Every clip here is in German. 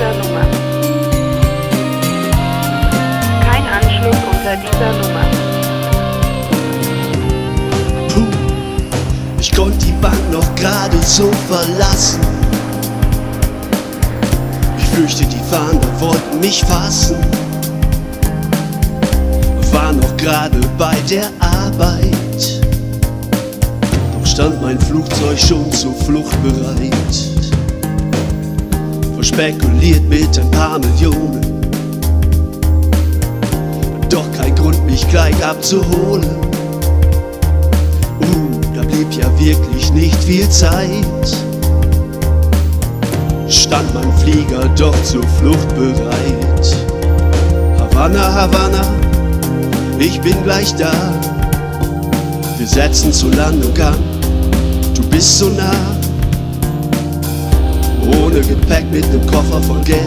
dieser Nummer. Kein Anschluss unter dieser Nummer. Puh, ich konnte die Bank noch gerade so verlassen. Ich fürchte, die Fahnder wollten mich fassen. War noch gerade bei der Arbeit. Doch stand mein Flugzeug schon zur Flucht bereit. Verspekuliert mit ein paar Millionen. Doch kein Grund, mich gleich abzuholen. Uh, da blieb ja wirklich nicht viel Zeit. Stand mein Flieger doch zur Flucht bereit. Havanna, Havanna, ich bin gleich da. Wir setzen zur Landung an, du bist so nah. Ohne Gepäck mit nem Koffer voll Geld.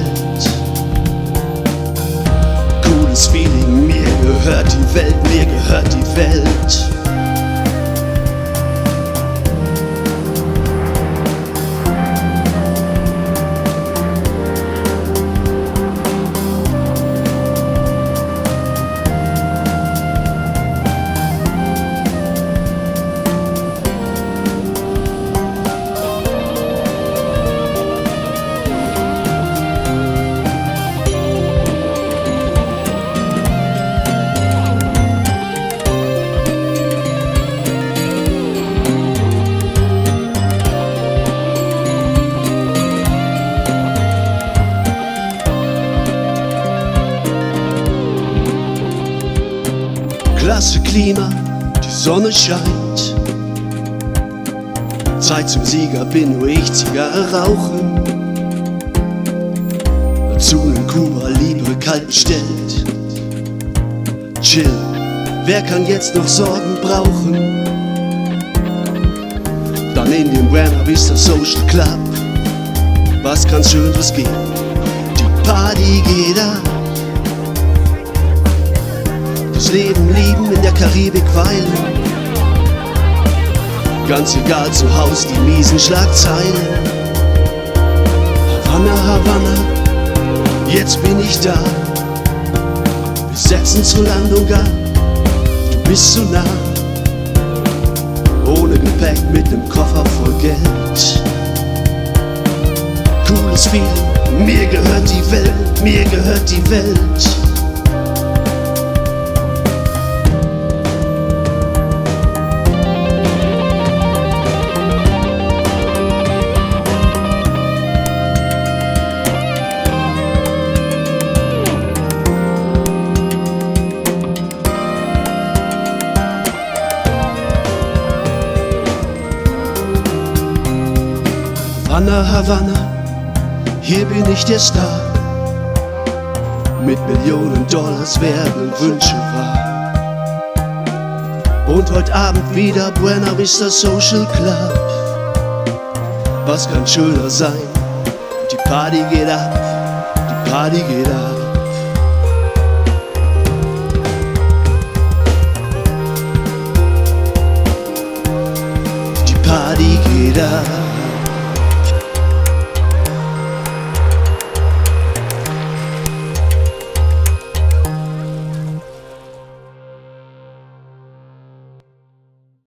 Cooles Feeling, mir gehört die Welt, mir gehört die Welt. Klasse Klima, die Sonne scheint. Zeit zum Sieger bin nur ich, Zigarre rauchen. Dazu in Kuba Libre kalt bestellt. Chill, wer kann jetzt noch Sorgen brauchen? Dann in dem Buena Vista Social Club. Was kann Schöneres geben? Die Party geht ab. Das Leben lieben in der Karibik weilen. Ganz egal zu Haus die miesen Schlagzeilen. Havanna, Havanna, jetzt bin ich da. Wir setzen zur Landung an, du bist so nah. Ohne Gepäck mit nem Koffer voll Geld. Cooles Feeling, mir gehört die Welt, mir gehört die Welt. Havanna, Havanna, hier bin ich der Star. Mit Millionen Dollars werden Wünsche wahr. Und heute Abend wieder Buena Vista Social Club. Was kann schöner sein? Die Party geht ab, die Party geht ab. Die Party geht ab.